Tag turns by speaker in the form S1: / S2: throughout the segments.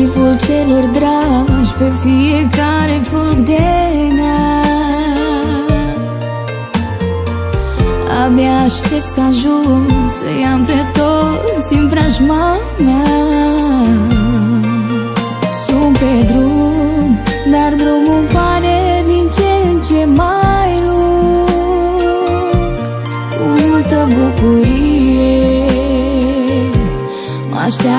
S1: chipul celor dragi pe fiecare fulg de Abia aștept să ajung să i-am pe toți în preajma mea. Sunt pe drum, dar drumul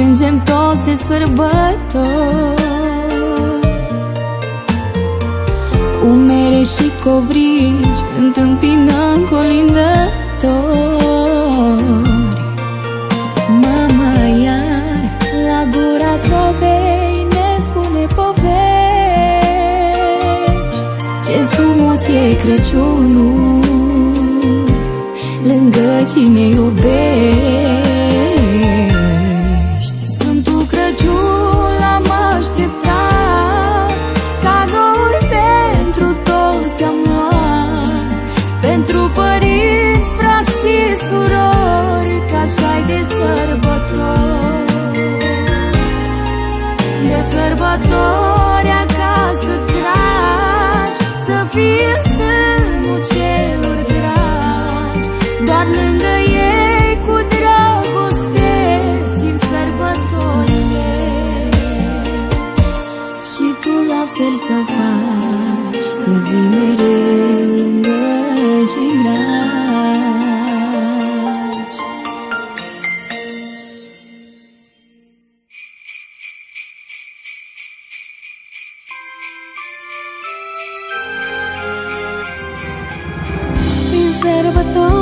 S1: strângem toți de sărbători. Cu mere și covrigi întâmpinăm colindători Mama iar la gura sobei ne spune povești. Ce frumos e Crăciunul lângă cine iubești
S2: zapatos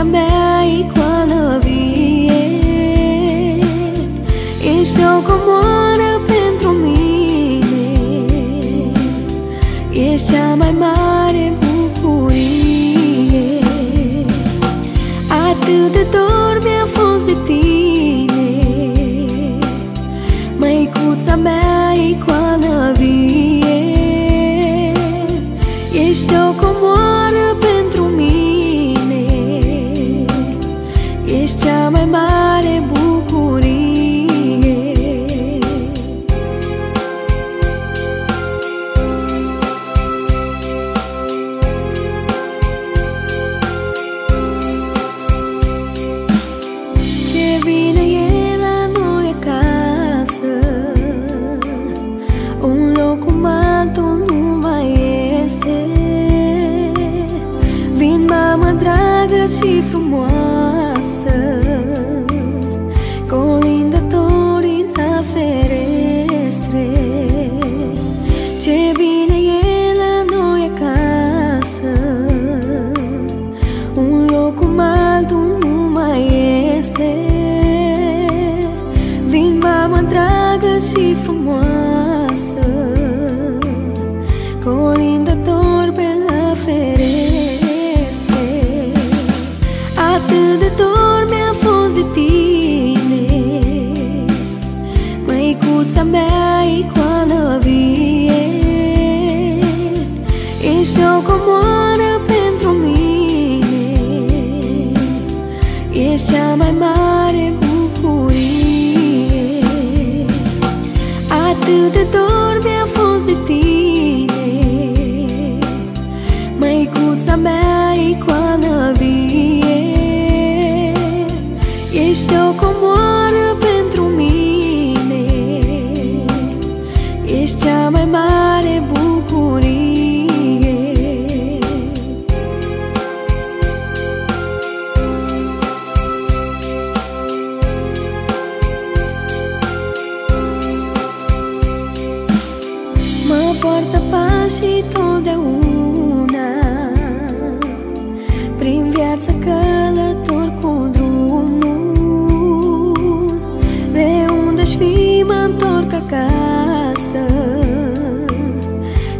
S2: Măicuța mea, icoană vie Ești o comoară pentru mine. Ești cea mai mare 寄宿有过磨 viață călător cu drumul. De unde-și fi mă întorc acasă.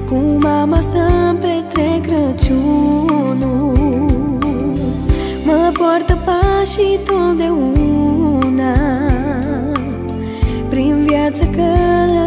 S2: Cu mama să-mi petrec Crăciunul. Mă poartă pașii totdeauna. Prin viață călător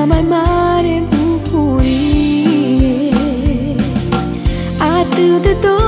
S2: cea mai mare bucurie. Atât de dor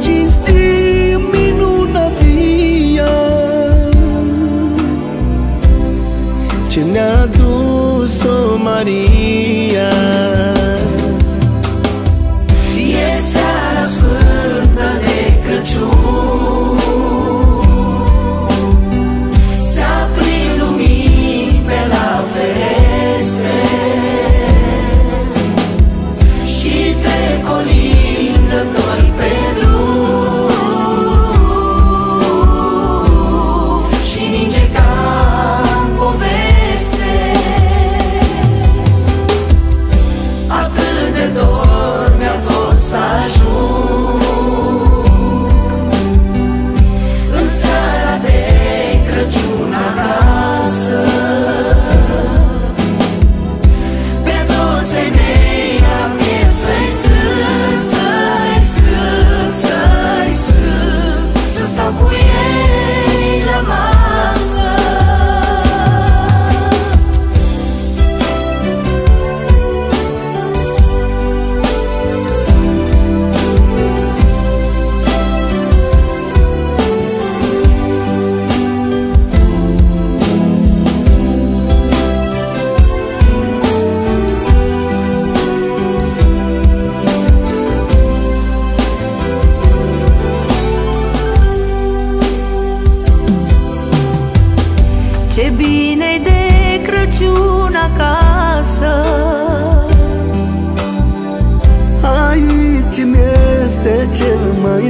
S3: cinstit minunăția Ce ne-a dus-o Maria?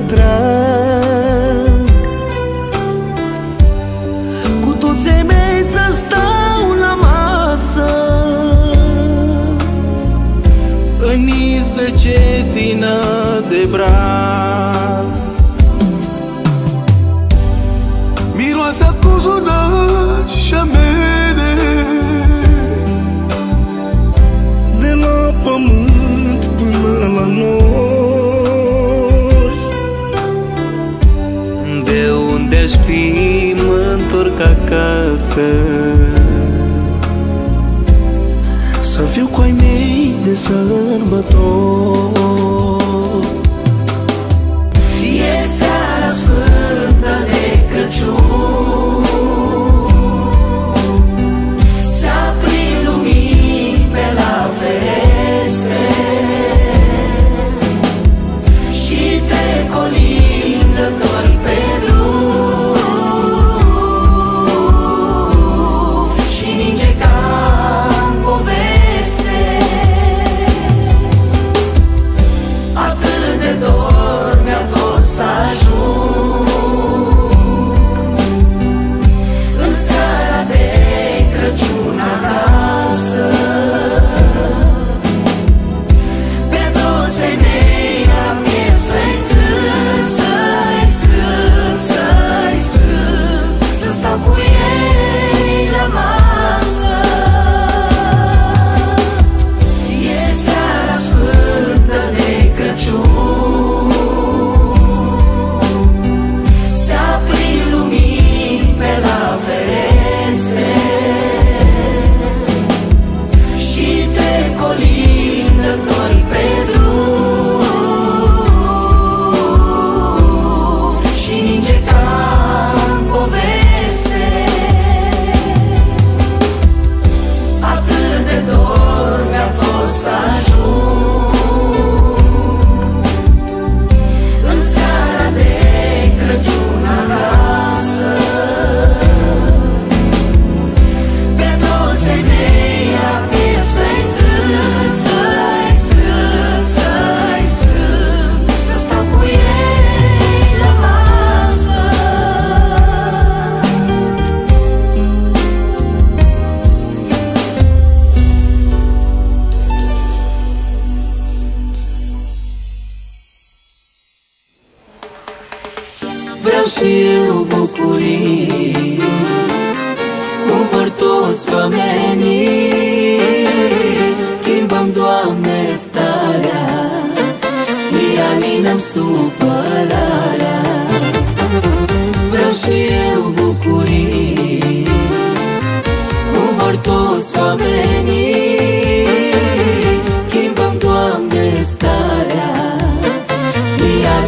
S4: entrar. di selembetul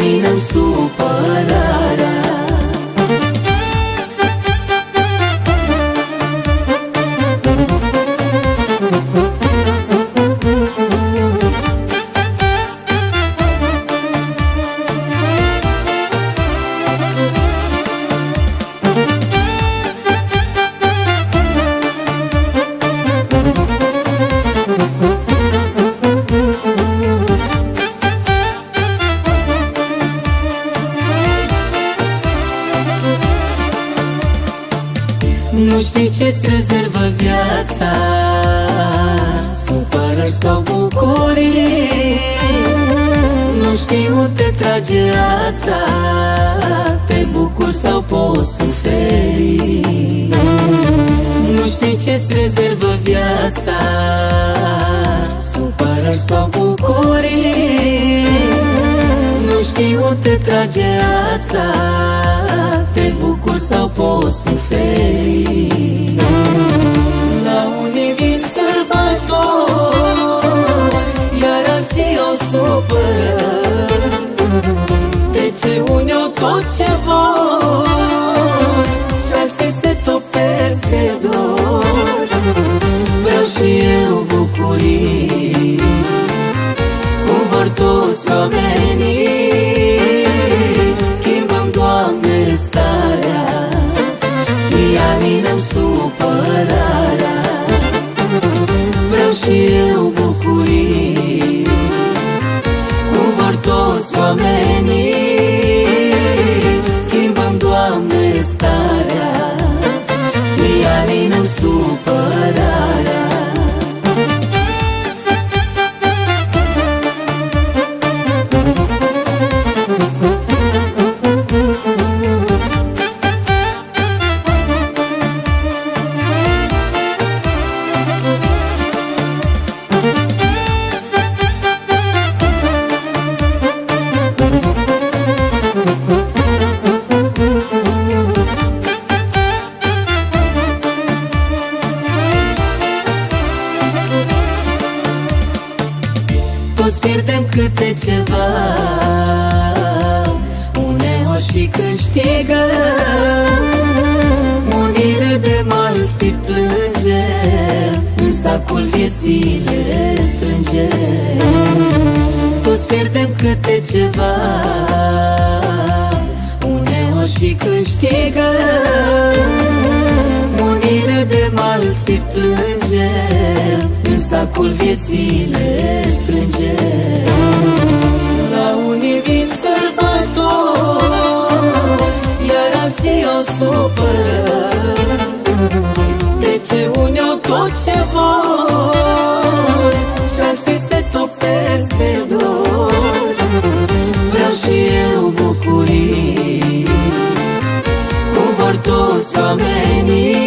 S4: Caminăm supărat. Numai ce-ți rezervă viața? Supărări sau bucurii? Nu știu te trage ața. Te bucur sau poți suferi? La unii vin sărbători Iar alții o supără. De ce unii au tot ce vor? Și alții se topesc de dor. muri Cum vor toți oamenii Schimbăm, Doamne, starea Ialinăm supărarea. Vreau și eu bucurii.
S3: Cu vor toți câștigă. Unire de malți plânge În sacul vieții le strânge. Toți pierdem câte ceva Uneori și câștigă. Unire de malți plânge În sacul vieții le strânge supără De ce unii au tot ce vor Și alții se topesc de dor? Vreau și eu bucurii Cum vor toți oamenii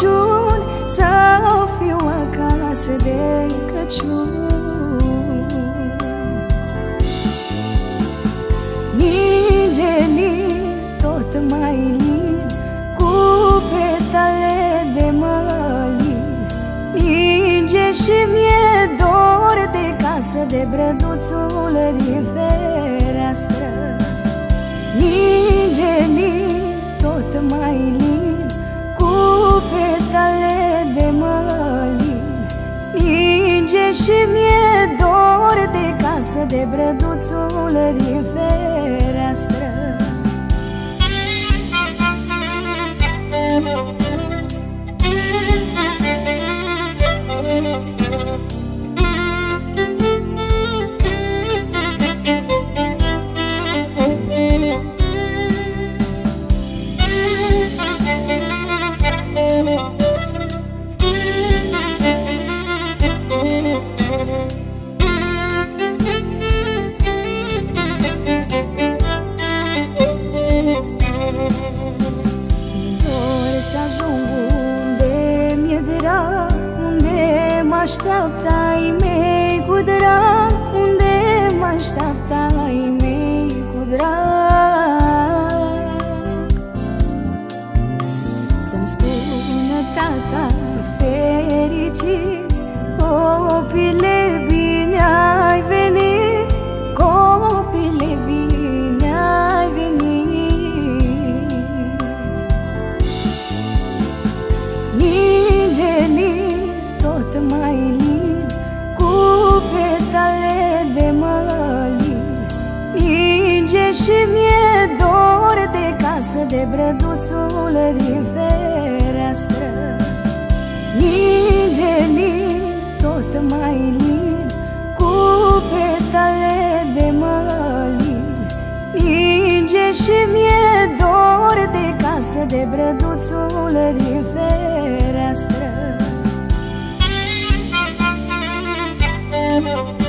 S1: Crăciun Să fiu acasă de Crăciun. Ninge lin, tot mai lin Cu petale de mălin. Ninge și mie dor de casă De brăduțul din fereastră. Ninge lin, tot mai lin și mie dor de casă De brăduțul din fereastră Să-mi spună tata fericit Copile bine ai venit Copile bine ai venit. Ninge lin, tot mai lin Cu petale de mălin. Ninge și mie dor de casă De brăduțul din fereastră mai lin Cu petale de mălin. Ninge și mie dor de casă De brăduțul din fereastră. Mă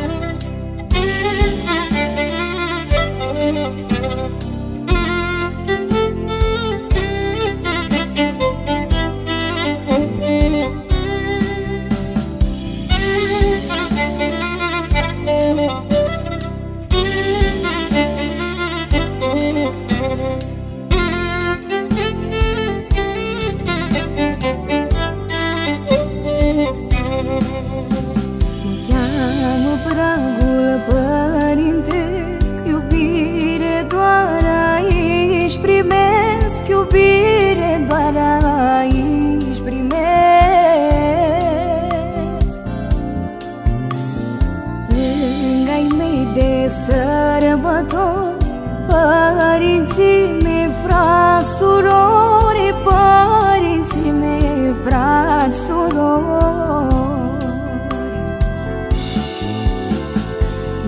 S1: părinții mei, frați, surori, părinții mei, frați, surori.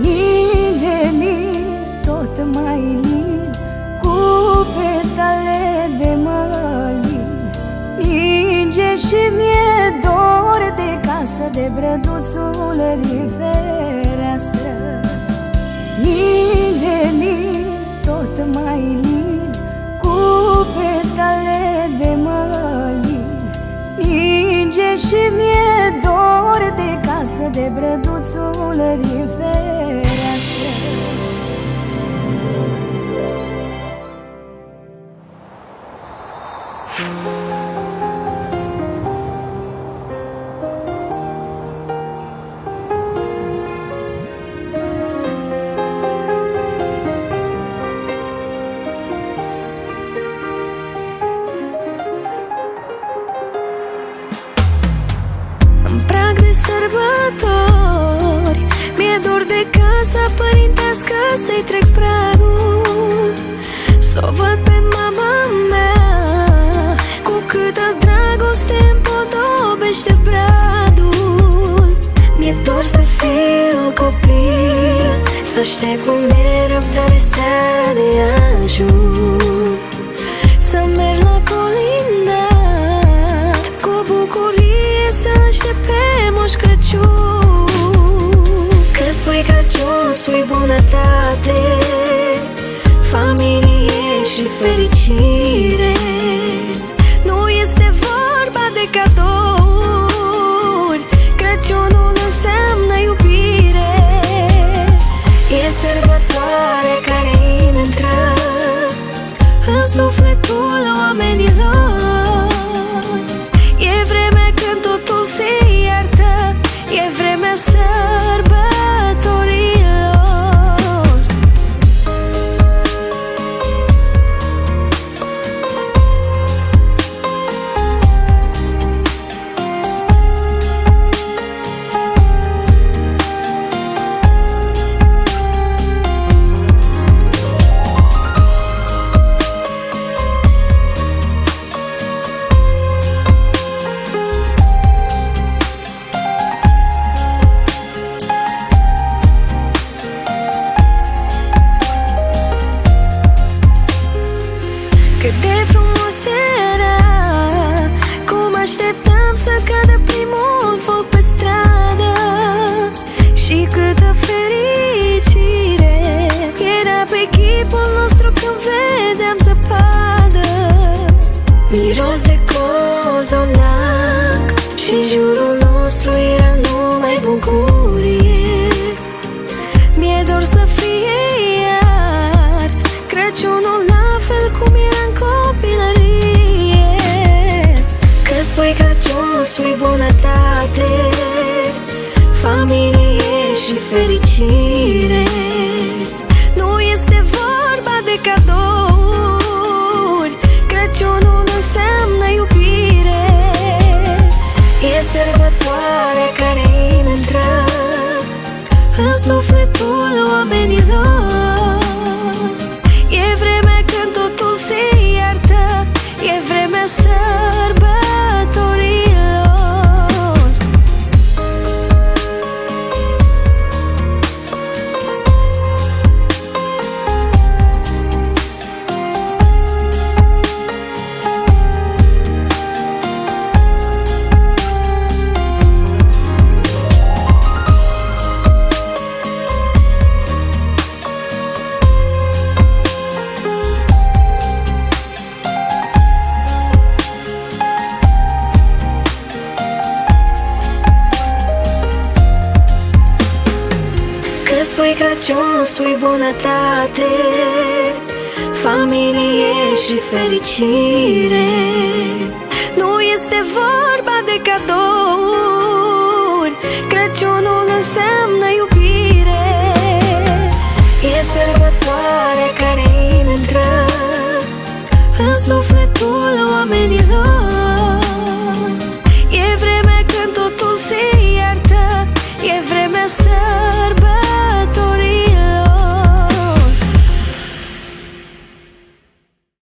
S1: Ninge tot mai lin, cu petale de mălin, ninge și mie dor de casă, de brăduțul rifer. pată mai lin Cu petale de mălin. Ninge și mie dor de casă De brăduțul din
S2: fel. sănătate Familie și fericire. Crăciun bunătate Familie și fericire.